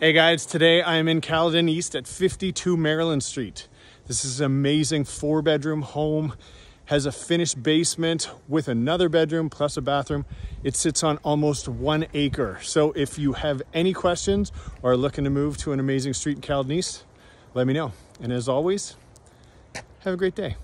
Hey guys, today I am in Caledon East at 52 Marilyn Street. This is an amazing four bedroom home, has a finished basement with another bedroom plus a bathroom. It sits on almost one acre. So if you have any questions or are looking to move to an amazing street in Caledon East, let me know. And as always, have a great day.